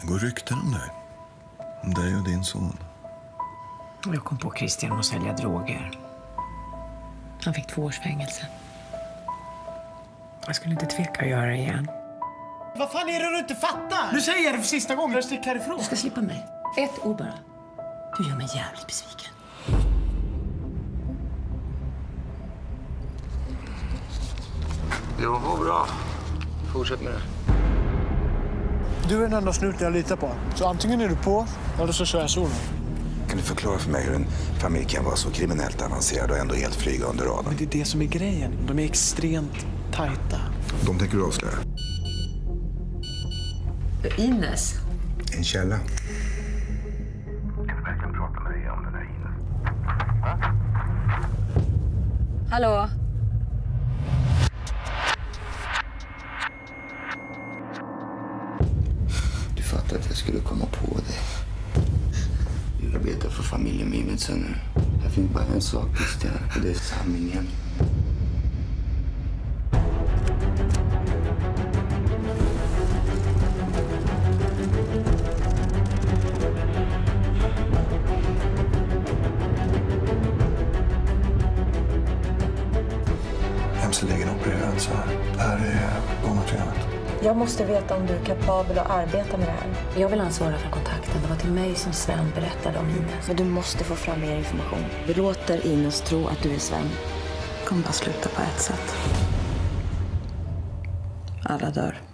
Det går rykten om dig. Om dig och din son. Jag kom på Christian att sälja droger. Han fick två års fängelse. Jag skulle inte tveka att göra det igen. Vad fan är det du inte fattar? Nu säger jag det för sista gången. Stick härifrån. Du ska slippa mig. Ett ord bara. Du gör mig jävligt besviken. Jo, vad bra. Fortsätt med det. Du är den enda snuten jag litar på. Så antingen är du på, eller så kör jag solo. Kan du förklara för mig hur en familj kan vara så kriminellt avancerad och ändå helt flyga under radarn? Men det är det som är grejen. De är extremt tajta. De tänker du avslöja. Ines. En källa. Hallå? Du fattar att jag skulle komma på det. Du arbetar för familjen Mimitsson nu. Här finns bara en sak Christian, och det är sanningen. Hemsligen opererad så det här är. Jag måste veta om du är kapabel att arbeta med det här. Jag vill ansvara för kontakten. Det var till mig som Sven berättade om Ines. Men du måste få fram mer information. Du låter Ines tro att du är Sven. Det kommer bara sluta på ett sätt. Alla dör.